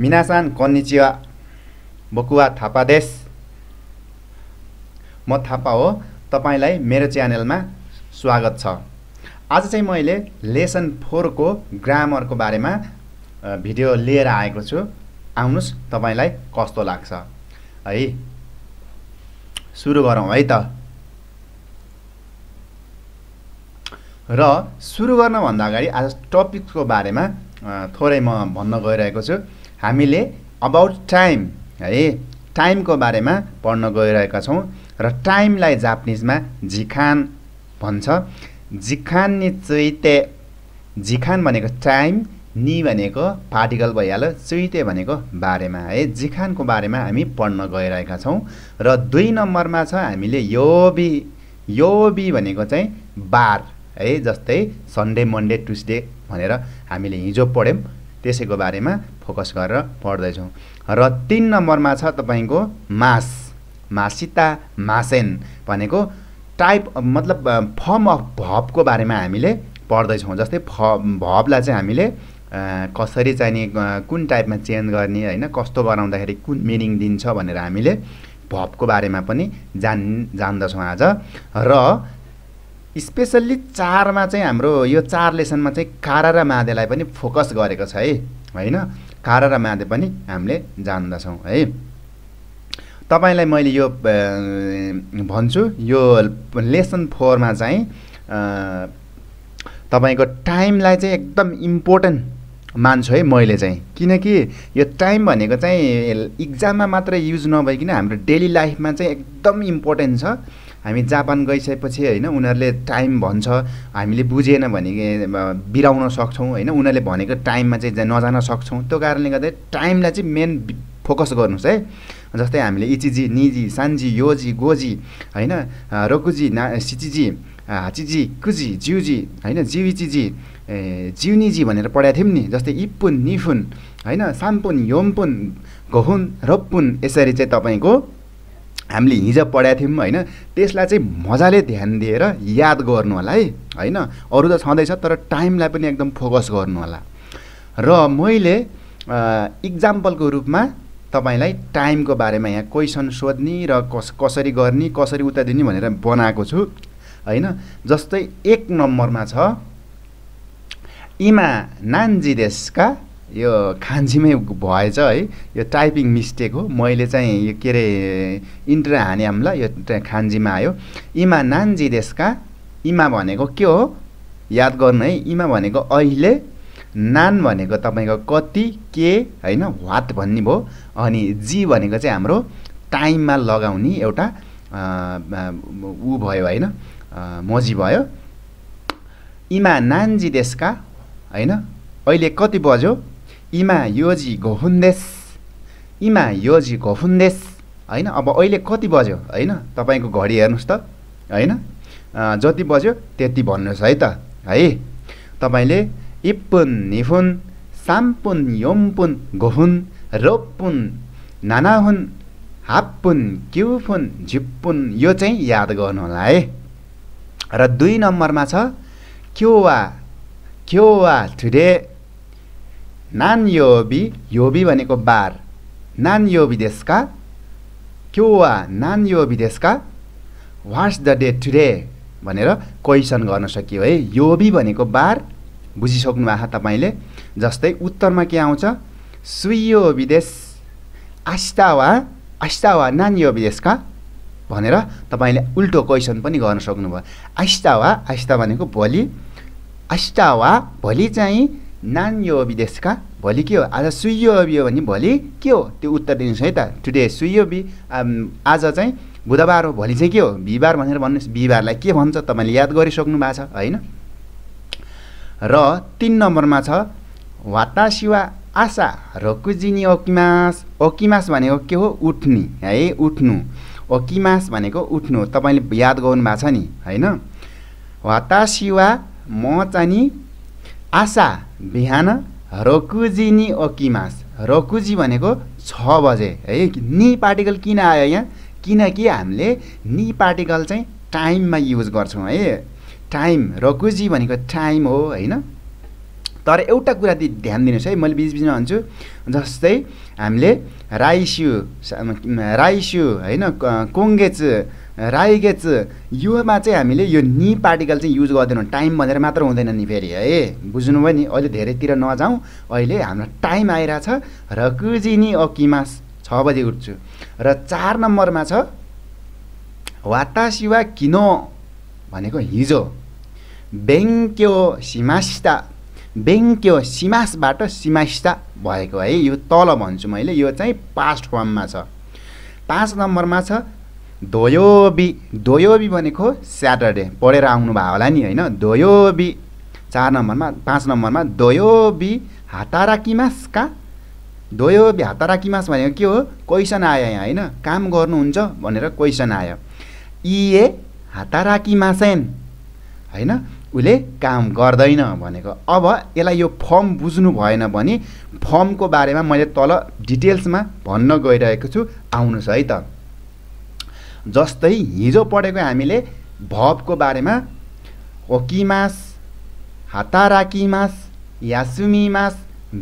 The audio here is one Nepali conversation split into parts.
मिनासान कन्निचिवा बकुवा थापा देश म थापा हो तपाईँलाई मेरो च्यानलमा स्वागत छ। आज चाहिँ मैले लेसन फोरको ग्रामरको बारेमा भिडियो लिएर आएको छु। आउनुहोस् तपाईँलाई कस्तो लाग्छ। है सुरु गरौँ है त। र सुरु गर्नभन्दा अगाडि आज टपिकको बारेमा थोरै म भन्न गइरहेको छु। हामीले अबाउट टाइम है टाइमको बारेमा पढ्न गइरहेका छौँ र टाइमलाई जापानिजमा झिखान भन्छ। झिखान नि चुइते झिखान भनेको टाइम नि भनेको पार्टिकल भइहाल्यो चुइते भनेको बारेमा है। झिखानको बारेमा हामी पढ्न गइरहेका छौँ र दुई नम्बरमा छ हामीले योबी योबी भनेको चाहिँ बार है जस्तै सन्डे मन्डे ट्युसडे भनेर हामीले हिजो पढ्यौँ। त्यसैको बारेमा फोकस गरेर पढ्दैछौँ। र तिन नम्बरमा छ तपाईँको मास। मासिता मासेन भनेको टाइप मतलब फर्म अफ भबको बारेमा हामीले पढ्दैछौँ। जस्तै फ भबलाई चाहिँ हामीले कसरी चाहिँ नि अ, कुन टाइपमा चेन्ज गर्ने होइन कस्तो गराउँदाखेरि कुन मिनिङ दिन्छ भनेर हामीले भबको बारेमा पनि जान जान्दछौँ आज। र स्पेसल्ली चारमा चाहिँ हाम्रो यो चार लेसनमा चाहिँ कारा र मादेलाई पनि फोकस गरेको छ है। होइन? कारा र मादे पनि हामीले जान्दछौँ है। तपाईँलाई मैले यो भन्छु यो लेसन फोरमा चाहिँ तपाईँको टाइमलाई चाहिँ एकदम इम्पोर्टेन्ट मान्छु है मैले चाहिँ। किनकि यो टाइम भनेको चाहिँ इक्जाममा मात्र युज नभइकन हाम्रो डेली लाइफमा चाहिँ एकदम इम्पोर्टेन्ट छ। हामी जापान गइसकेपछि होइन उनीहरूले टाइम भन्छ। हामीले बुझेन भने बिराउन सक्छौँ होइन? उनीहरूले भनेको टाइममा चाहिँ नजान सक्छौँ। त्यो कारणले गर्दा टाइमलाई चाहिँ मेन फोकस गर्नुहोस् है? जस्तै हामीले इचिजी निजी सान्जी योजी गोजी होइन? रोकुजी ना सिचिजी हाचिजी कुजी जिउजी होइन? जिउचिजी ए जिउनिजी भनेर पढाएको थियौँ नि जस्तै इपुन निफुन होइन? साम्पुन योमपुन घहुन रप्पुन यसरी चाहिँ तपाईँको हामीले हिजो पढाएको थियौँ होइन त्यसलाई चाहिँ मजाले ध्यान दिएर याद गर्नु होला है होइन? अरू त छँदैछ तर टाइमलाई पनि एकदम फोकस गर्नु होला र मैले इक्जाम्पलको रूपमा तपाईँलाई टाइमको बारेमा यहाँ क्वेसन सोध्ने र कस कसरी गर्ने कसरी उत्तर दिने भनेर बनाएको छु होइन? जस्तै एक नम्बरमा छ इमा नान्जी देशका यो खान्जीमै भएछ है। यो टाइपिङ मिस्टेक हो। मैले चाहिँ यो के अरे इन्टर हाने हामीलाई यो खान्जीमा आयो। इमा नान्जी देशका इमा भनेको के हो? याद गर्नु है इमा भनेको अहिले नान भनेको तपाईँको कति के होइन वाट भन्ने भयो। अनि जी भनेको चाहिँ हाम्रो टाइममा लगाउने एउटा ऊ भयो होइन मोजी भयो। इमा नान्जी देशका होइन अहिले कति बज्यो? इमा योजी घोफुन्देश इमा योजी घोफुन्देश होइन? अब अहिले कति बज्यो? होइन? तपाईँको घडी हेर्नुहोस् त। होइन? जति बज्यो त्यति भन्नुहोस् है त। है? तपाईँले इपुन निफुन साम्पुन योमपुन घोफुन रोपुन नानाहुन हाप्पुन क्युफुन झिप्पुन यो चाहिँ याद गर्नु होला है। र दुई नम्बरमा छ क्योवा क्योवा टुडे नान योबी योबी भनेको बार नान योबी देशका क्योवा नान योबी देशका वाट्स द डे टुडे भनेर क्वेसन गर्न सकियो है। योबी भनेको बार बुझिसक्नु भएको तपाईँले? जस्तै उत्तरमा के आउँछ? सुइयो विदेश आस्तावा आस्तावा नान यो विदेशका भनेर तपाईँले उल्टो क्वेसन पनि गर्न सक्नुभयो। आस्तावा आस्ता भनेको भोलि आस्तावा भोलि चाहिँ नान यो विदेशका भोलि के हो आज सुइयो बियो भने भोलि के हो त्यो उत्तर दिनुहोस् है त टुडे सुइयो बि आज चाहिँ बुधबार हो भोलि चाहिँ के हो बिहिबार भनेर भन्नुहोस् बिहिबारलाई के भन्छ तपाईँले याद गरिसक्नु भएको छ होइन र तिन नम्बरमा छ वातासिवा आशा रोकुजिनी ओकिमास ओकिमास भनेको के हो उठ्ने。है उठ्नु。ओकिमास भनेको उठ्नु तपाईँले याद गर्नु भएको छ नि。होइन वातासिवा म चाहिँ आशा बिहान रोकुजिनी ओकिमास। रोकुजी भनेको छ बजे। है नि पार्टिकल किन आयो यहाँ? किनकि हामीले नि पार्टिकल चाहिँ टाइममा युज गर्छौँ है। टाइम रोकुजी भनेको टाइम हो होइन? तर एउटा कुरा ध्यान दिनुहोस् है। मैले बिचबिचमा भन्छु जस्तै हामीले राइस्यु राइस्यु होइन कोङ्गेच राइगेच योमा चाहिँ हामीले यो नि पार्टिकल चाहिँ युज गर्दैनौँ। टाइम भनेर मात्र हुँदैन नि फेरि है? बुझ्नुभयो नि अहिले धेरैतिर नजाउँ। अहिले हाम्रो टाइम आइरहेछ। र कुजिनी अकिमास छ बजी उठ्छु। र चार नम्बरमा छ वातासिवा किनो भनेको हिजो। बेङ्क्यो सिमास्ता। बेङ्क्यो सिमासबाट सिमास्ता भएको है? यो तल भन्छु मैले। यो चाहिँ पास्ट फर्ममा छ। पाँच नम्बरमा छ दोयोबी दोयोबी भनेको स्याटरडे पढेर आउनुभयो होला नि होइन? दोयोबी चार नम्बरमा पाँच नम्बरमा दोयोबी हाताराकिमास का? दोयोबी हाताराकिमास भनेको के हो? क्वेसन आयो यहाँ होइन? काम गर्नुहुन्छ भनेर क्वेसन आयो। इए हाताराकिमासेन होइन? उसले काम गर्दैन भनेको। अब यसलाई यो फर्म बुझ्नु भएन भने फर्मको बारेमा मैले तल डिटेल्समा भन्न गइरहेको छु। आउनुहोस् है त। जस्तै हिजो पढेको हामीले भबको बारेमा ओकिमास हाताराकिमास यासुमिमास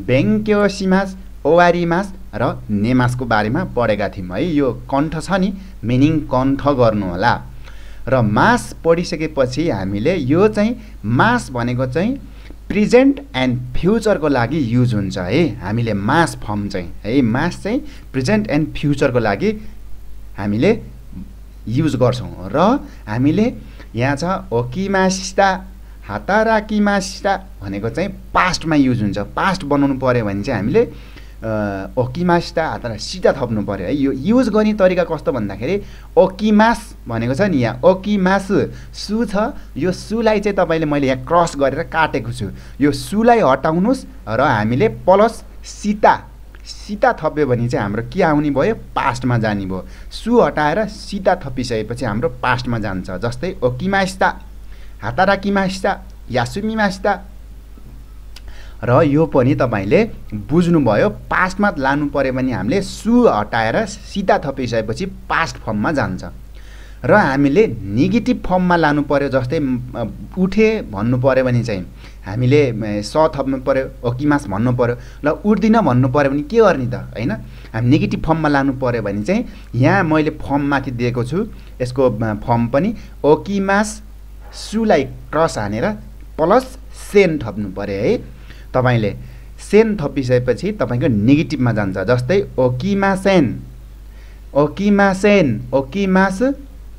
बेङ्क्योसिमास ओवारिमास र नेमासको बारेमा पढेका थियौँ है। यो कण्ठ छ नि मिनिङ कण्ठ गर्नुहोला र मास पढिसकेपछि हामीले यो चाहिँ मास भनेको चाहिँ प्रेजेन्ट एन्ड फ्युचरको लागि युज हुन्छ है। हामीले मास फर्म चाहिँ है मास चाहिँ प्रेजेन्ट एन्ड फ्युचरको लागि हामीले युज गर्छौँ। र हामीले यहाँ छ ओकिमासिस्टा हाताराकिमासिस्टा भनेको चाहिँ पास्टमा युज हुन्छ। पास्ट बनाउनु पऱ्यो भने चाहिँ हामीले ओकिमास्टा हातमा सिधा थप्नु पऱ्यो है यो युज गर्ने तरिका कस्तो भन्दाखेरि ओकिमास भनेको छ नि यहाँ ओकिमास सु छ। यो सुलाई चाहिँ तपाईँले मैले यहाँ क्रस गरेर काटेको छु। यो सुलाई हटाउनुहोस् र हामीले प्लस सीता सीता थप्यो भने चाहिँ हाम्रो के आउने भयो पास्टमा जाने भयो। सु हटाएर सीता थपिसकेपछि हाम्रो पास्टमा जान्छ जस्तै ओकिमास्ता हाताराकिमास्ता यासुमिमास्ता र यो पनि तपाईँले बुझ्नुभयो पास्टमा लानु पऱ्यो भने हामीले सु हटाएर सिधा थपिसकेपछि पास्ट फर्ममा जान्छ। र हामीले नेगेटिभ फर्ममा लानु पऱ्यो जस्तै उठे भन्नु पऱ्यो भने चाहिँ हामीले स थप्नु पऱ्यो ओकिमास भन्नु पऱ्यो ल उठ्दिनँ भन्नु पऱ्यो भने के गर्ने त होइन? हामी नेगेटिभ फर्ममा लानु पऱ्यो भने चाहिँ यहाँ मैले फर्म माथि दिएको छु यसको फर्म पनि ओकिमास सुलाई क्रस हानेर प्लस सेन थप्नु पऱ्यो है? तपाईँले सेन थपिसकेपछि तपाईँको नेगेटिभमा जान्छ जस्तै ओकिमा सेन ओकिमा सेन ओकिमास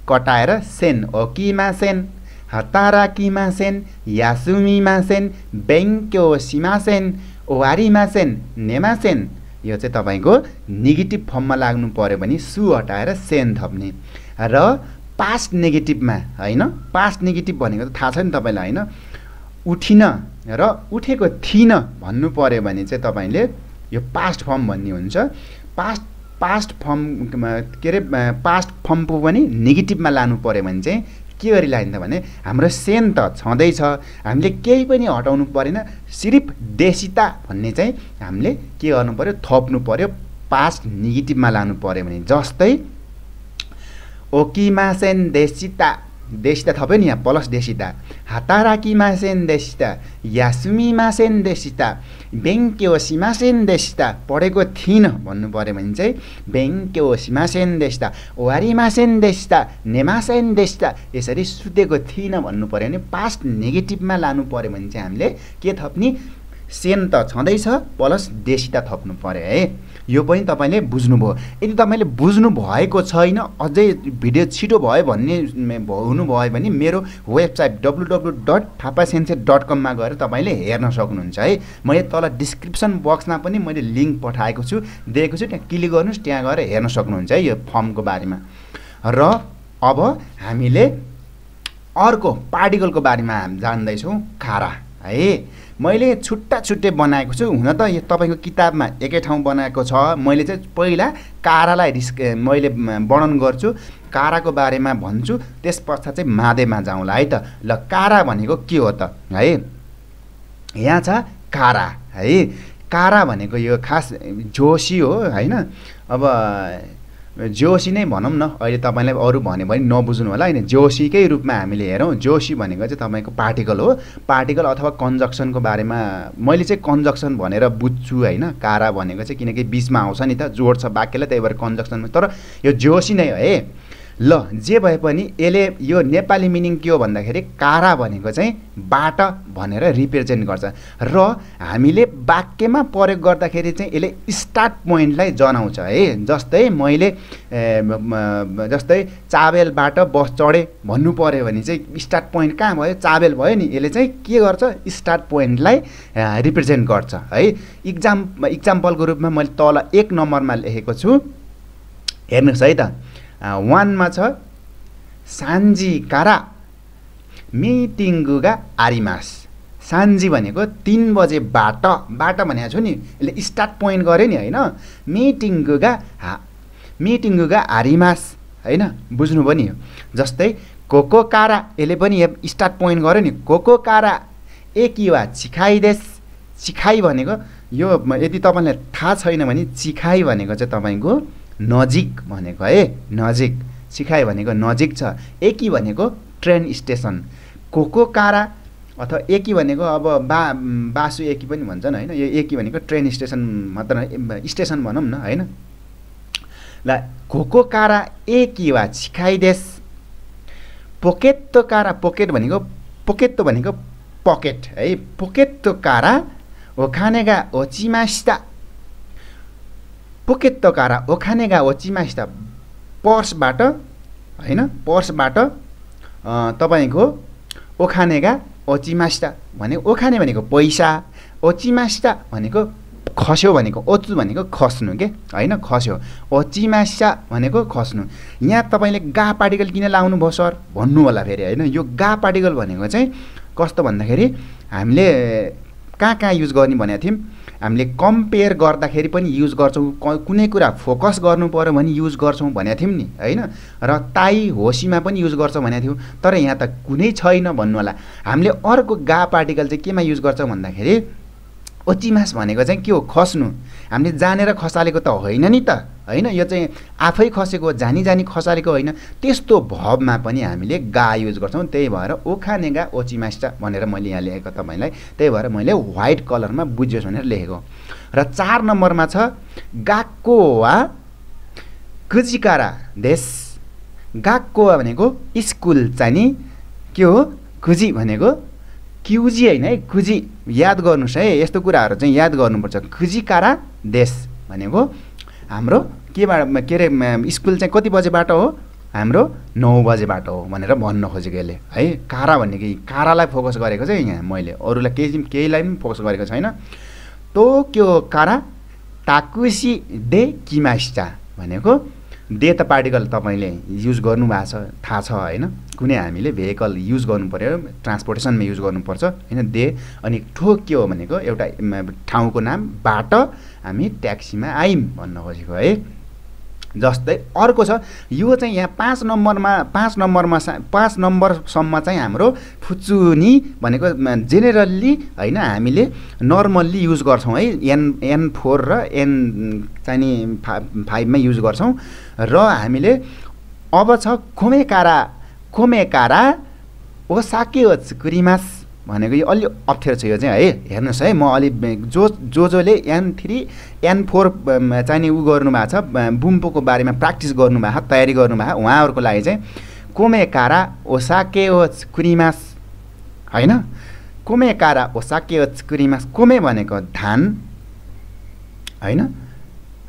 कटाएर सेन ओकिमा सेन। हताराकिमा सेन यासुमिमा सेन बेङ्क्यो सिमा सेन ओवारिमा सेन नेमा सेन यो चाहिँ तपाईँको नेगेटिभ फर्ममा लाग्नु पऱ्यो भने सु हटाएर सेन थप्ने। र पास्ट नेगेटिभमा होइन? पास्ट नेगेटिभ भनेको त थाहा छ नि तपाईँलाई होइन? उठिन र उठेको थिइनँ भन्नु पऱ्यो भने चाहिँ तपाईँले यो पास्ट फर्म भन्ने हुन्छ। पास्ट पास्ट फर्म के अरे पास्ट फर्म पनि नेगेटिभमा लानु पऱ्यो भने चाहिँ के गरी लाइन्छ भने हाम्रो सेन त छँदैछ हामीले केही पनि हटाउनु परेन। सिर्फ देशिता भन्ने चाहिँ हामीले के गर्नु पऱ्यो थप्नु पऱ्यो पास्ट नेगेटिभमा लानु पऱ्यो भने जस्तै ओकिमासेन देशिता। देशिता थप्यो नि यहाँ प्लस देशिता हाताराकी मासेन देशिता यासुमी मासेन देशिता बेङ्क्यो सिमासेन देशिता पढेको थिइनँ भन्नु पऱ्यो भने चाहिँ बेङ्क्यो सिमासेन देशिता वारी मासेन देशिता नेमासेन देशिता यसरी सुतेको थिइनँ भन्नु पऱ्यो भने पास्ट नेगेटिभमा लानु पऱ्यो भने चाहिँ हामीले के थप्ने सेन त छँदैछ प्लस देशिता थप्नु पऱ्यो है यो पनि तपाईँले बुझ्नुभयो। यदि तपाईँले बुझ्नु भएको छैन अझै भिडियो छिटो भयो भन्ने हुनुभयो भने मेरो website W W dot Thapa सेन्सेट dot कममा गएर तपाईँले हेर्न सक्नुहुन्छ है। मैले तल डिस्क्रिप्सन बक्समा पनि मैले लिङ्क पठाएको छु दिएको छु त्यहाँ क्लिक गर्नुहोस् त्यहाँ गएर हेर्न सक्नुहुन्छ है यो फर्मको बारेमा। र अब हामीले अर्को पार्टिकलको बारेमा जान्दैछौँ खारा है। मैले छुट्टा छुट्टै बनाएको छु। हुन त तपाईँको किताबमा एकै ठाउँ बनाएको छ। मैले चाहिँ पहिला कारालाई रिस्क मैले वर्णन गर्छु काराको बारेमा भन्छु त्यस पश्चात चाहिँ मादेमा जाउँला है त। ल कारा भनेको के हो त? है यहाँ छ कारा है। कारा भनेको यो खास जोसी हो होइन? अब जोसी नै भनौँ न अहिले तपाईँलाई अरू भन्यो भने नबुझ्नु होला। होइन जोसीकै रूपमा हामीले हेरौँ। जोसी भनेको चाहिँ तपाईँको पार्टिकल हो। पार्टिकल अथवा कन्जक्सनको बारेमा मैले चाहिँ कन्जक्सन भनेर बुझ्छु होइन। कारा भनेको चाहिँ किनकि बिचमा आउँछ नि त जोड्छ वाक्यलाई त्यही भएर कन्जक्सन। तर यो जोसी नै हो है। ल जे भए पनि यसले यो नेपाली मिनिङ के हो भन्दाखेरि कारा भनेको चाहिँ बाट भनेर रिप्रेजेन्ट गर्छ। र हामीले वाक्यमा प्रयोग गर्दाखेरि चाहिँ यसले स्टार्ट पोइन्टलाई जनाउँछ है। जस्तै मैले जस्तै चाबेलबाट बस चढेँ भन्नु पऱ्यो भने चाहिँ स्टार्ट पोइन्ट कहाँ भयो? चाबेल भयो नि। यसले चाहिँ के गर्छ? स्टार्ट पोइन्टलाई रिप्रेजेन्ट गर्छ है। इक्जाम इक्जाम्पलको रूपमा मैले तल एक नम्बरमा लेखेको छु। हेर्नुहोस् है त। वानमा छ सान्जी कारा मिटिङ्गुगा आरिमास सान्जी भनेको तिन बजे बाट बाट भनेको छु नि यसले स्टार्ट पोइन्ट गऱ्यो नि होइन? मिटिङ्गुगा हा मिटिङ्गुगा आरिमास होइन? बुझ्नुभयो नि? जस्तै कोको कारा यसले पनि स्टार्ट पोइन्ट गऱ्यो नि। कोको कारा युवा चिखाइदेश चिखाइ भनेको यो यदि तपाईँलाई थाहा छैन भने चिखाइ भनेको चाहिँ तपाईँको नजिक भनेको है नजिक। सिकाइ भनेको नजिक छ। एकी भनेको ट्रेन स्टेसन। कोको कारा अथवा एकी भनेको अब बा बासु एकी पनि भन्छन् होइन। यो एकी भनेको ट्रेन स्टेसन मात्र स्टेसन भनौँ न होइन। ल कोको कारा एकी वा छिखाइदेश पोकेत्तो कारा पोकेट भनेको पोकेत्तो भनेको पकेट है। पोकेत्तो कारा ओखानेगा ओचिमास्ता। पुकेत्तकारा ओखानेगा ओचिमास्ता पर्सबाट होइन पर्सबाट तपाईँको ओखानेगा ओचिमास्ता भने ओखाने भनेको पैसा ओचिमास्ता भनेको खस्यो भनेको ओचु भनेको खस्नु के? होइन खस्यो। ओचिमास्ता भनेको खस्नु। यहाँ तपाईँले गा पार्टिकल किन लाउनु भयो सर? भन्नु होला फेरि होइन? यो गा पार्टिकल भनेको चाहिँ कस्तो भन्दाखेरि हामीले कहाँ कहाँ युज गर्ने भनेको थियौँ? हामीले कम्पेयर गर्दाखेरि पनि युज गर्छौँ। कुनै कुरा फोकस गर्नु पऱ्यो भने युज गर्छौँ भनेको थियौँ नि होइन? र ताई होसीमा पनि युज गर्छौँ भनेको थियौँ। तर यहाँ त कुनै छैन भन्नु होला। हामीले अर्को गा पार्टिकल चाहिँ केमा युज गर्छौँ भन्दाखेरि ओचिमास भनेको चाहिँ के हो? खस्नु। हामीले जानेर खसालेको त होइन नि त। होइन? यो चाहिँ आफै खसेको जानी जानी खसालेको होइन। त्यस्तो भवमा पनि हामीले गा युज गर्छौँ। त्यही भएर ओखानेगा ओचिमास्टा भनेर मैले यहाँ लेखेको तपाईँलाई। त्यही भएर मैले व्हाइट कलरमा बुझ्योस् भनेर लेखेको। र चार नम्बरमा छ गाक्को वा कुजिकारा देश। गाक्को भनेको स्कुल चाहिँ नि के हो? खुजी भनेको क्युजी होइन है खुजी याद गर्नुहोस् है यस्तो कुराहरू चाहिँ याद गर्नुपर्छ। खुजिकारा देश भनेको हाम्रो केबाट के अरे स्कुल चाहिँ कति बजेबाट हो? हाम्रो नौ बजेबाट हो भनेर भन्न खोजेको यसले है कारा भन्ने कि कारालाई फोकस गरेको चाहिँ यहाँ मैले। अरूलाई केही केहीलाई पनि फोकस गरेको छैन। टोक्यो कारा? टाकुसी दे किमास्टा भनेको डे त पार्टिकल तपाईँले युज गर्नुभएको छ थाहा छ होइन। कुनै हामीले भेहिकल युज गर्नु पऱ्यो ट्रान्सपोर्टेसनमा युज गर्नुपर्छ होइन? दे अनि ठोक्यो भनेको एउटा ठाउँको नाम बाट हामी ट्याक्सीमा आयौँ भन्न खोजेको है? जस्तै अर्को छ यो चाहिँ यहाँ पाँच नम्बरमा पाँच नम्बरमा पाँच नम्बरसम्म चाहिँ हाम्रो फुचुनी भनेको जेनेरल्ली होइन हामीले नर्मल्ली युज गर्छौँ है? एन एन फोर र एन चाहिँ फा फाइभमा युज गर्छौँ। र हामीले अब छ खोमेकारा खोमेकारा ओसाके कुरिमास भनेको यो अलि अप्ठ्यारो छ यो चाहिँ है? हेर्नुहोस् है? म अलि जो जो जसले एन थ्री एन फोर चाहिने ऊ गर्नुभएको छ बुम्पोको बारेमा प्र्याक्टिस गर्नुभएको तयारी गर्नुभएको उहाँहरूको लागि चाहिँ कोमे कारा ओसाके ओ कुरिमास होइन? कोमे कारा ओसाके ओ कुरिमास कोमे भनेको धान होइन?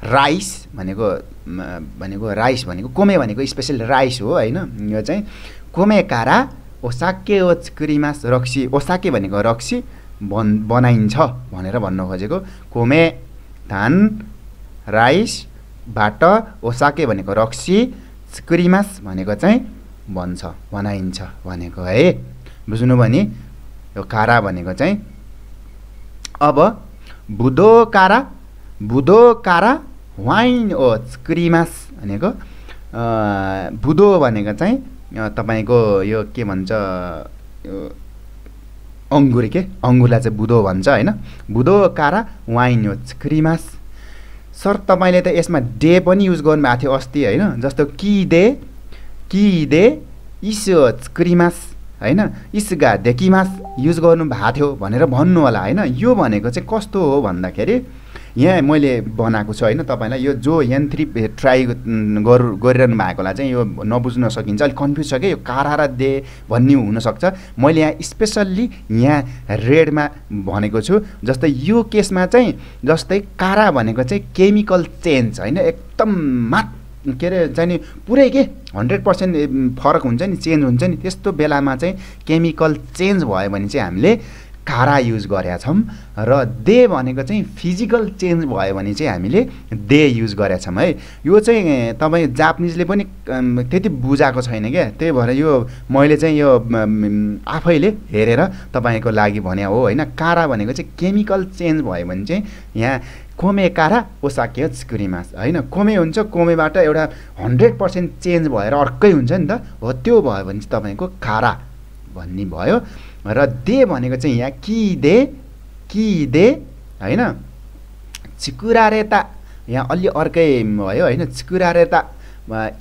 राइस भनेको भनेको राइस भनेको कोमे भनेको स्पेसल राइस हो होइन? यो चाहिँ कोमे कारा ओसाके ओचक्रिमास रक्सी ओसाके भनेको रक्सी बन बनाइन्छ भनेर भन्न खोजेको। कोमे धान राइसबाट ओसाके भनेको रक्सी स्क्रिमास भनेको चाहिँ बन्छ बनाइन्छ भनेको है। बुझ्नुभयो नि? यो कारा भनेको चाहिँ अब बुधो कारा बुधो कारा वाइन ओ स्क्रिमास भनेको बुधो भनेको चाहिँ तपाईँको यो के भन्छ अङ्गुर के? अङ्गुरलाई चाहिँ बुधो भन्छ होइन। बुधो कारा वाइन हो क्रिमास सर तपाईँले त यसमा डे पनि युज गर्नुभएको थियो अस्ति होइन। जस्तो कि दे कि दे इसो क्रिमास होइन। इस्गा देकिमास युज गर्नु भएको थियो भनेर भन्नु होला होइन। यो भनेको चाहिँ कस्तो हो भन्दाखेरि यहाँ मैले बनाएको छु होइन? तपाईँलाई यो जो थ्री ट्राई गर गरिरहनु भएकोलाई चाहिँ यो नबुझ्न सकिन्छ। अलिक कन्फ्युज छ कि? यो कारा र दे भन्ने हुनसक्छ। मैले यहाँ स्पेसल्ली यहाँ रेडमा भनेको छु जस्तै यो केसमा चाहिँ जस्तै कारा भनेको चाहिँ केमिकल चेन्ज होइन? एकदम मात के अरे चाहिँ नि पुरै के? हन्ड्रेड पर्सेन्ट फरक हुन्छ नि चेन्ज हुन्छ नि। त्यस्तो बेलामा चाहिँ केमिकल चेन्ज भयो भने चाहिँ हामीले कारा युज गरेका छौँ र दे भनेको चाहिँ फिजिकल चेन्ज भयो भने चाहिँ हामीले दे युज गरेका छौँ है। यो चाहिँ तपाईँ जापानिजले पनि त्यति बुझाएको छैन क्या। त्यही भएर यो मैले चाहिँ यो आफैले हेरेर तपाईँको लागि भने हो होइन। कारा भनेको चाहिँ केमिकल चेन्ज भयो भने चाहिँ यहाँ कोमे कारा ओसाके चिकुरीमास होइन। कोमे हुन्छ कोमेबाट एउटा हन्ड्रेड पर्सेन्ट चेन्ज भएर अर्कै हुन्छ नि त। हो त्यो भयो भने चाहिँ तपाईँको कारा भन्ने भयो। र दे भनेको चाहिँ यहाँ कि दे कि दे होइन? चिकुरारेता यहाँ अलि अर्कै भयो होइन? चिकुरारेता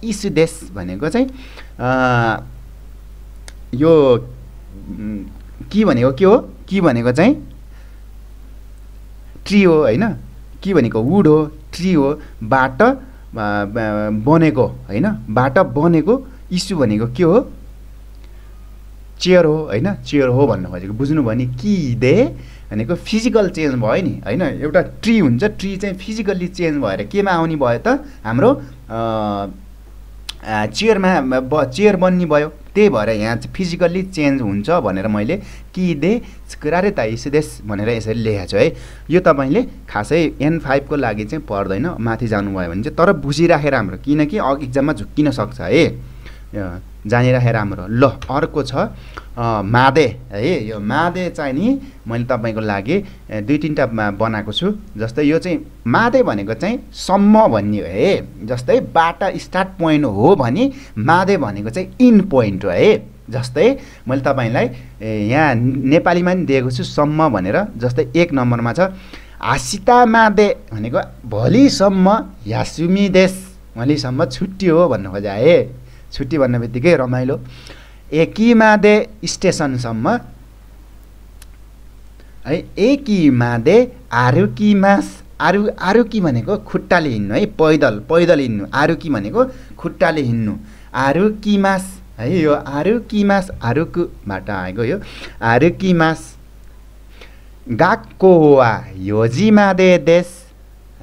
इसुदेश भनेको चाहिँ यो कि भनेको के हो? कि भनेको चाहिँ ट्री हो होइन? कि भनेको वुड हो ट्री हो बाट बनेको होइन? बाट बनेको इस्यु भनेको के हो? चेयर हो होइन? चेयर हो भन्नु खोजेको। बुझ्नुभयो नि कि दे भनेको फिजिकल चेन्ज भयो नि होइन? एउटा ट्री हुन्छ ट्री चाहिँ फिजिकल्ली चेन्ज भएर केमा आउने भयो त? हाम्रो चेयरमा ब चेयर बन्ने भयो। त्यही भएर यहाँ चाहिँ फिजिकल्ली चेन्ज हुन्छ भनेर मैले कि दे कुरारे ताइसदेश भनेर यसरी लेखेको छु है। यो तपाईँले खासै एन फाइभको लागि चाहिँ पर्दैन माथि जानुभयो भने चाहिँ तर बुझिराखेर राम्रो किनकि इक्जाममा झुक्किन सक्छ है। जानिराखे राम्रो। ल अर्को छ मादे। है यो मादे चाहिँ नि मैले तपाईँको लागि दुई तिनवटा बनाएको छु। जस्तै यो चाहिँ मादे भनेको चाहिँ सम्म भन्ने हो है। जस्तै बाटा स्टार्ट पोइन्ट हो भने मादे भनेको चाहिँ इन पोइन्ट हो है। जस्तै मैले तपाईँलाई यहाँ नेपालीमा पनि दिएको छु सम्म भनेर। जस्तै एक नम्बरमा छ हासिता मादे भनेको भोलिसम्म यासुमी देश। भोलिसम्म छुट्टी हो भन्नु खोजा है। छुट्टी भन्ने बित्तिकै रमाइलो। एकिमादे स्टेसनसम्म है एकिमादे आरुकिमास आरु आरुकी भनेको खुट्टाले हिँड्नु है पैदल पैदल हिँड्नु आरुकी भनेको खुट्टाले हिँड्नु। आरुकिमास है यो आरुकिमास आरुकुबाट आएको यो। आरुकिमास गाक्को वा योजिमादे देश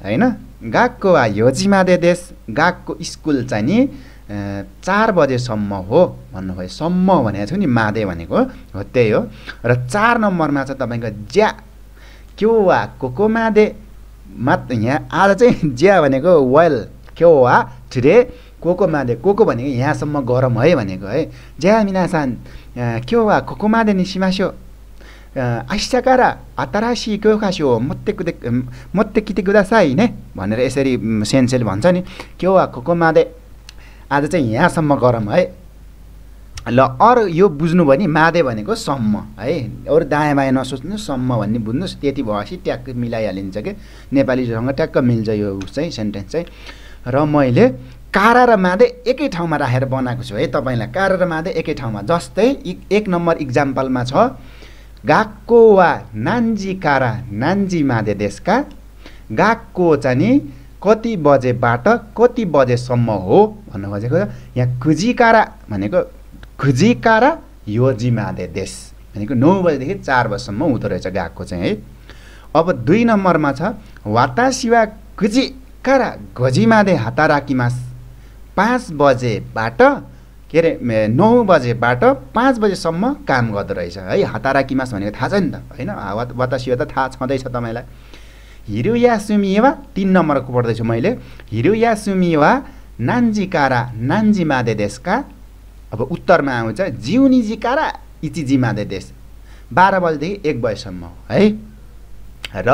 होइन गाक्को वा योजिमादे देश गाकको स्कुल चाहिँ नि चार बजेसम्म हो भन्नुभयो। सम्म भनेको छु नि मादे भनेको। हो त्यही हो। र चार नम्बरमा छ तपाईँको ज्या क्यो वा कोको मादे मात यहाँ आज चाहिँ ज्या भनेको वेल क्यो वा ठुरे कोको मादे कोको भनेको यहाँसम्म गरम है भनेको है। ज्या मिनासान क्यो वा कोको मादे निसिमास्यो आइसाकारा आतारासी क्यो खास्यो? मत्ते कुदे मत्ते किते कुदासाई ने? भनेर यसरी सेन्सेल भन्छ नि। क्यो वा कोको मादे आज चाहिँ यहाँसम्म गरम है। ल अरू यो बुझ्नुभयो नि मादे भनेको सम्म है। अरू दायाँ बायाँ नसोच्नु सम्म भन्ने बुझ्नुहोस्। त्यति भएपछि ट्याक्क मिलाइहालिन्छ कि? नेपालीसँग ट्याक्क मिल्छ यो चाहिँ सेन्टेन्स चाहिँ। र मैले कारा र मादे एकै ठाउँमा राखेर बनाएको छु है तपाईँलाई। कारा र मादे एकै ठाउँमा। जस्तै एक नम्बर इक्जाम्पलमा छ गाको वा नान्जी कारा नान्जी मादे देशका गाको चाहिँ कति बजेबाट कति बजेसम्म हो भन्नु खोजेको यहाँ खुजिकारा भनेको खुजिकारा यो जिमादे देश भनेको नौ बजेदेखि चार बजीसम्म हुँदो रहेछ गएको चाहिँ है। अब दुई नम्बरमा छ वातासिवा खुजिकारा घजिमादे हाताराकिमास पाँच बजेबाट के अरे नौ बजेबाट पाँच बजेसम्म काम गर्दो रहेछ है। हाताराकिमास भनेको थाहा छ नि त होइन? वातासिवा त थाहा छँदैछ तपाईँलाई। हिरुया सुमिवा तिन नम्बरको पढ्दैछु मैले हिरुया सुमिवा नान्जिकारा नान्जी मादे देशका अब उत्तरमा आउँछ जिउनिजिकारा इचिजी मादे देश बाह्र बजीदेखि एक बजीसम्म है र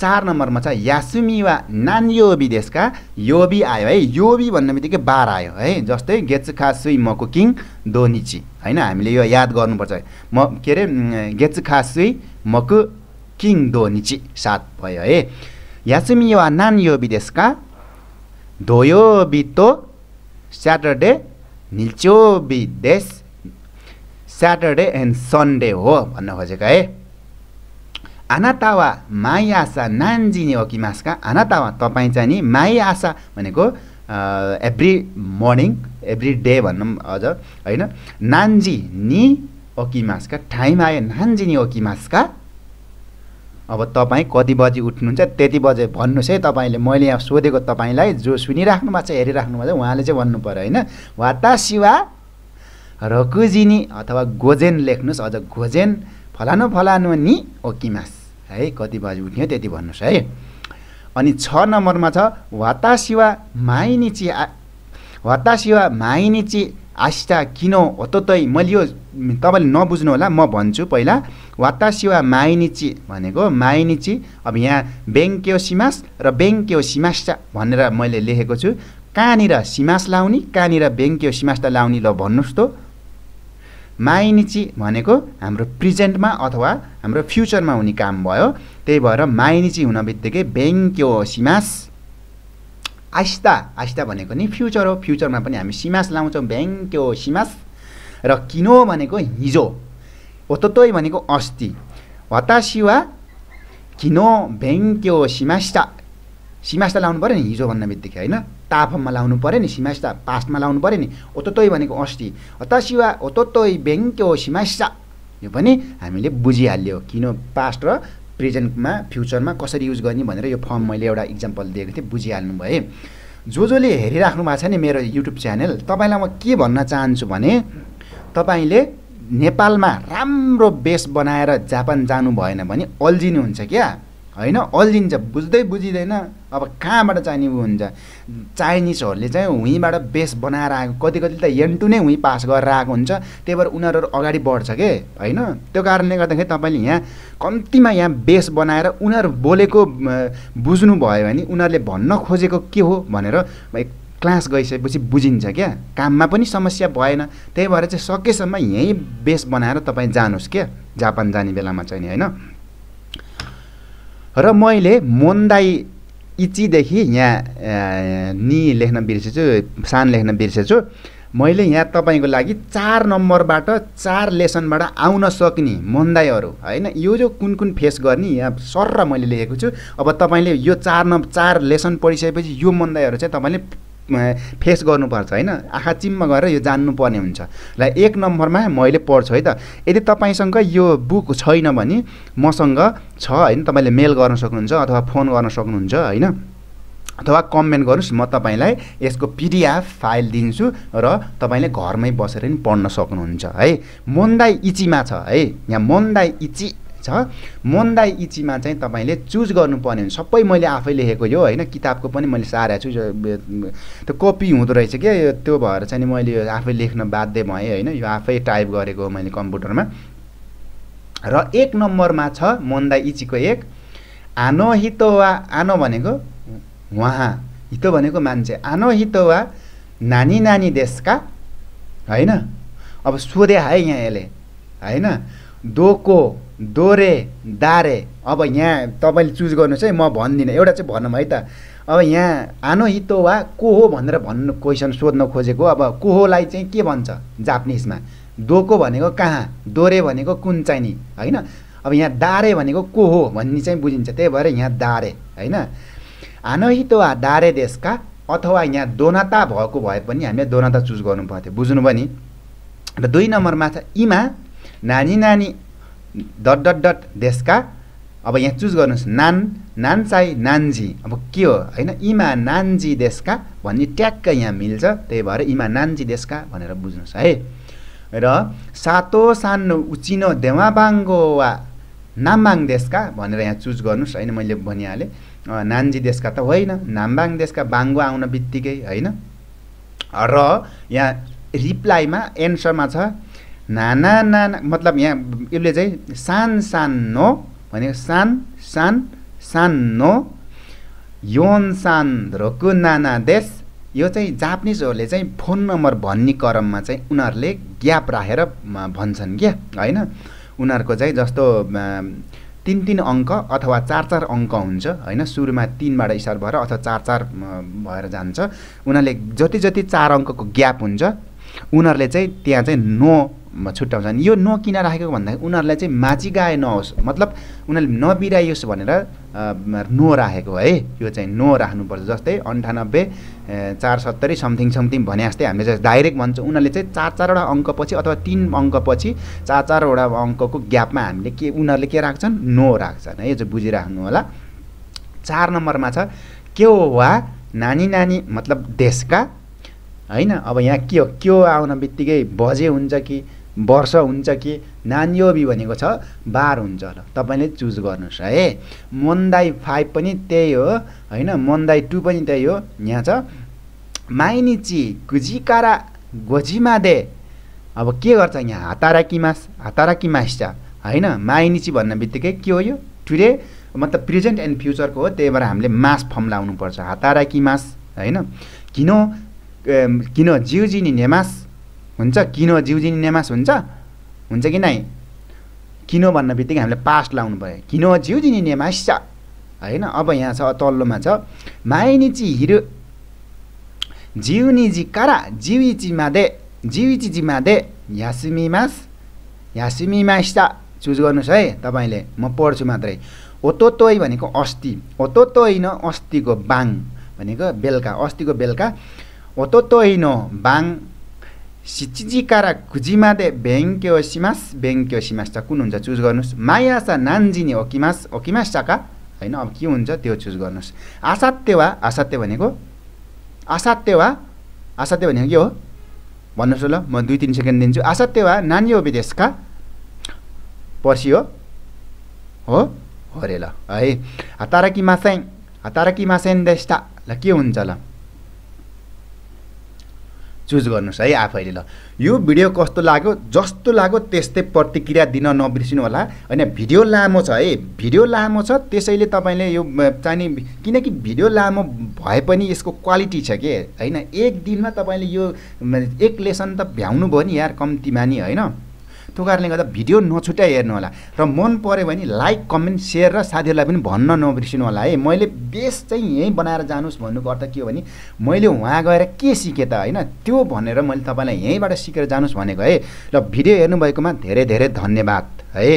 चार नम्बरमा छ यासुमिवा नान्योबी देशका योबी आयो है योबी भन्ने बित्तिकै बाह्र आयो है जस्तै गेचखा सुई मको किङ दोनिची होइन हामीले यो याद गर्नुपर्छ म के अरे गेचखा सुई मको किङ दो निची सात भयो है यासुमी वा नान यो विदेशका धोयो बितो स्याटरडे निल्चो विदेश स्याटरडे एन्ड सन्डे हो भन्न खोजेको है आनातावा माई आशा नान्जिने हो कि मासका आनातावा तपाईँ चाहिँ नि माई आशा भनेको एभ्री मर्निङ एभ्री डे भनौँ अझ होइन टाइम आयो अब तपाईँ कति बजी उठ्नुहुन्छ त्यति बजे भन्नुहोस् है तपाईँले। मैले यहाँ सोधेको तपाईँलाई जो सुनिराख्नु भएको छ हेरिराख्नु भएको छ उहाँले चाहिँ भन्नु पऱ्यो होइन? वाता शिवा रकुजिनी अथवा गोजेन लेख्नुहोस् अझ गोजेन फलानु फलानु नि ओकिमास। है कति बजी उठ्ने त्यति भन्नुहोस् है। अनि छ नम्बरमा छ वातासिवा माइनिची आ वातासिवा माइनिची आस्था किन होतोतै मैले यो तपाईँले नबुझ्नु होला म भन्छु पहिला। वातासिवा माइनिची भनेको माइनिची अब यहाँ बेङ्क्यो सिमास र बेङ्क्यो सिमास्टा भनेर मैले लेखेको छु। कहाँनिर सिमास लाउने कहाँनिर बेङ्क्यो सिमास्टा लाउने ल भन्नुहोस् त। माइनिची भनेको हाम्रो प्रेजेन्टमा अथवा हाम्रो फ्युचरमा हुने काम भयो। त्यही भएर माइनिची हुन बित्तिकै बेङ्क्यो सिमास। आस्ता आस्ता भनेको नि फ्युचर हो। फ्युचरमा पनि हामी सिमास लाउँछौँ। बेङ्क्यो सिमास। र किनो भनेको हिजो। ओतोतोइ भनेको अस्ति हतासिवा किनो बेङ्क्यो सिमास्टा सिमास्टा लाउनु पऱ्यो नि हिजो भन्न बित्तिकै होइन ताफममा लाउनु पऱ्यो नि सिमास्टा पास्टमा लाउनु पऱ्यो नि ओतोतोइ भनेको अस्ति हतासिवा ओतोतोइ बेङ्क्यो सिमास्टा यो पनि हामीले बुझिहाल्यो किन पास्ट र प्रेजेन्टमा फ्युचरमा कसरी युज गर्ने भनेर यो फर्म मैले एउटा इक्जाम्पल दिएको थिएँ बुझिहाल्नु भए जो जसले हेरिराख्नु भएको छ नि मेरो युट्युब च्यानल तपाईँलाई म के भन्न चाहन्छु भने तपाईँले नेपालमा राम्रो बेस बनाएर जापान जानु भएन भने अल्झिनुहुन्छ क्या। होइन? अल्झिन्छ बुझ्दै बुझिँदैन। अब कहाँबाट चाहिने हुन्छ? चाइनिजहरूले चाहिँ हुँबाट बेस बनाएर आएको कति कति त एन्टु नै हुँ पास गरेर आएको हुन्छ। त्यही भएर उनीहरू अगाडि बढ्छ के? होइन? त्यो कारणले गर्दाखेरि तपाईँले यहाँ कम्तीमा यहाँ बेस बनाएर उनीहरू बोलेको बुझ्नु भयो भने उनीहरूले भन्न खोजेको के हो भनेर क्लास गइसकेपछि बुझिन्छ क्या। काममा पनि समस्या भएन। त्यही भएर चाहिँ सकेसम्म यहीँ बेस बनाएर तपाईँ जानुहोस् क्या। जापान जाने बेलामा चाहिँ होइन? र मैले मोन्दाई इचीदेखि यहाँ नि लेख्न बिर्सेछु सान लेख्न बिर्सेछु। मैले यहाँ तपाईँको लागि चार नम्बरबाट चार लेसनबाट आउन सक्ने मोन्दाईहरू होइन? यो जो कुन कुन फेस गर्ने यहाँ सर मैले लेखेको छु। अब तपाईँले यो चार न चार लेसन पढिसकेपछि यो मोन्दाईहरू चाहिँ तपाईँले फेस गर्नुपर्छ होइन? आँखा चिम्म गरेर यो जान्नुपर्ने हुन्छ। ल एक नम्बरमा मैले पढ्छु है त। यदि तपाईँसँग यो बुक छैन भने मसँग छ होइन? तपाईँले मेल गर्न सक्नुहुन्छ अथवा फोन गर्न सक्नुहुन्छ होइन? अथवा कमेन्ट गर्नुहोस् म तपाईँलाई यसको पिडिएफ फाइल दिन्छु र तपाईँले घरमै बसेर पनि पढ्न सक्नुहुन्छ है? मोन्दाई इचीमा छ है? यहाँ मोन्दाई इची छ। मोन्दाई इचीमा चाहिँ तपाईँले चुज गर्नुपर्ने हुन्छ। सबै मैले आफै लेखेको यो होइन किताबको पनि मैले सारेको छु त्यो कपी हुँदो रहेछ क्या त्यो भएर चाहिँ मैले यो आफै लेख्न बाध्य भएँ होइन यो आफै टाइप गरेको मैले कम्प्युटरमा। र एक नम्बरमा छ मोन्दाई इचीको एक आनो हितो वा आनो भनेको उहाँ। हितो भनेको मान्छे। आनो हितो वा नानी नानी देशका होइन? अब सोधे है यहाँ यसले होइन? दोको दोरे दारे। अब यहाँ तपाईँले चुज गर्नुहोस् है म भन्दिनँ। एउटा चाहिँ भनौँ है त। अब यहाँ आनो हितो वा को हो भनेर भन्नु क्वेसन सोध्न खोजेको। अब को होलाई चाहिँ के भन्छ जापानिजमा? दोको भनेको कहाँ? दोरे भनेको कुन चाहिँ नि? होइन? अब यहाँ दारे भनेको को हो भन्ने चाहिँ बुझिन्छ। त्यही भएर यहाँ दारे होइन? आनो हितो वा दारे देशका अथवा यहाँ दोनाता भएको भए पनि हामीले दोनाता चुज गर्नु पर्थ्यो। बुझ्नु पनि? र दुई नम्बरमा छ इमा नानी नानी डट डट डट देशका। अब यहाँ चुज गर्नुहोस् नान नान्साई नान्जी। अब के हो? होइन इमा नान्जी देशका भन्ने ट्याक्क यहाँ मिल्छ त्यही भएर इमा नान्जी देशका भनेर बुझ्नुहोस् है। र सातो सानो उचिनो देवाबाङ्गो वा नाम्बाङ देशका भनेर यहाँ चुज गर्नुहोस्। होइन मैले भनिहालेँ। नान्जी देशका त होइन नाम्बाङ देशका बाङ्गो आउन बित्तिकै होइन। र यहाँ रिप्लाईमा एन्सरमा छ नाना नाना मतलब यहाँ यसले चाहिँ सान सानो भनेको सान सान सानो योन सान रोकु नाना देश। यो चाहिँ जापानिजहरूले चाहिँ फोन नम्बर भन्ने क्रममा चाहिँ उनीहरूले ग्याप राखेर भन्छन् क्या होइन? उनीहरूको चाहिँ जस्तो तिन तिन अङ्क अथवा चार चार अङ्क हुन्छ होइन? सुरुमा तिनबाट स्टार्ट भएर अथवा चार चार भएर जान्छ। उनीहरूले जति जति चार अङ्कको ग्याप हुन्छ उनीहरूले चाहिँ त्यहाँ चाहिँ नो छुट्याउँछन्। यो नो किन राखेको भन्दाखेरि उनीहरूलाई चाहिँ माची गाए नहोस्। मतलब उनीहरूले नबिराइयोस् भनेर नो राखेको है। यो चाहिँ नो राख्नुपर्छ जस्तै अन्ठानब्बे चार सत्तरी समथिङ समथिङ भने जस्तै हामीले चाहिँ डाइरेक्ट भन्छौँ उनीहरूले चाहिँ चार चारवटा अङ्कपछि अथवा तिन अङ्कपछि चार चारवटा अङ्कको ग्यापमा हामीले के उनीहरूले के राख्छन्? नो राख्छन् है। यो चाहिँ बुझिराख्नु होला। चार नम्बरमा छ के हो वा नानी नानी? मतलब देशका। होइन? अब यहाँ के हो के आउन बित्तिकै बजे हुन्छ कि वर्ष हुन्छ कि नान्योबी भनेको छ बार हुन्छ र तपाईँले चुज गर्नुहोस् है। मन्दाई फाइभ पनि त्यही हो होइन? मन्दाई टू पनि त्यही हो। यहाँ छ माइनिची कुजिकारा गोजिमादे अब के गर्छ यहाँ? हातारा किमास हातारा किमास छ होइन? माइनिची भन्ने बित्तिकै के हो यो? टुडे मतलब प्रेजेन्ट एन्ड फ्युचरको हो त्यही भएर हामीले मास फर्म लाउनुपर्छ हातारा किमास होइन? किन किन जिउजिनी नेमास। हुन्छ? किनो जिउजिनी नेमास हुन्छ? हुन्छ कि नै? किनो भन्ने बित्तिकै हामीले पास्ट लाउनु पऱ्यो। किनो जिउजिनी नेमास छ। होइन? अब यहाँ छ तल्लोमा छ। माइनिची हिरो। जिउनिजी कारा जिविची मादे जिविची मादे यासिमी मास यासिमी मास चुज गर्नुहोस् है तपाईँले। म पढ्छु मात्रै। ओतोतोइ भनेको अस्ति। ओतोतोइ न अस्तिको बाङ भनेको बेलुका अस्तिको बेलुका। ओतोतोइ न बाङ सिचिजिकारा कुजिमादे बेङ्क्यो सिमास बेङ्क्यो सिमास छ कुन हुन्छ चुज गर्नुहोस् मायासा नान्जिनी ओकिमास ओकिमास चाका होइन अब के हुन्छ त्यो चुज गर्नुहोस् आसात्य वा आसात्य भनेको आसात्य वा आसात्य भनेको के हो भन्नुहोस् ल म दुई तिन सेकेन्ड दिन्छु आसात्य वा नानी हो विदेशका पर्सि हो हो हो रे ल है हताराकी मासेङ हताराकी मासेन देष्टा ल के हुन्छ ल चुज गर्नुहोस् है आफैले ल। यो भिडियो कस्तो लाग्यो जस्तो लाग्यो त्यस्तै प्रतिक्रिया दिन नबिर्सिनु होला होइन भिडियो लामो छ है। भिडियो लामो छ त्यसैले तपाईँले यो चाहिने किनकि भिडियो लामो भए पनि यसको क्वालिटी छ कि? होइन एक दिनमा तपाईँले यो एक लेसन त भ्याउनु भयो नि यार कम्तीमा नि होइन? त्यो कारणले गर्दा भिडियो नछुट्याइ हेर्नु होला र मन पऱ्यो भने लाइक कमेन्ट सेयर र साथीहरूलाई पनि भन्न नबिर्सिनु होला है। मैले बेस चाहिँ यहीँ बनाएर जानुहोस् भन्नुको अर्थ के हो भने मैले उहाँ गएर के सिकेँ त होइन त्यो भनेर मैले तपाईँलाई यहीँबाट सिकेर जानुहोस् भनेको है। र भिडियो हेर्नुभएकोमा धेरै धेरै धन्यवाद है।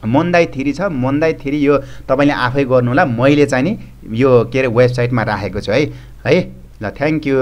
मन्दाई थ्री छ मन्दाई थ्री यो तपाईँले आफै गर्नु होला मैले चाहिँ नि यो के अरे वेबसाइटमा राखेको छु है। है ल थ्याङ्क यू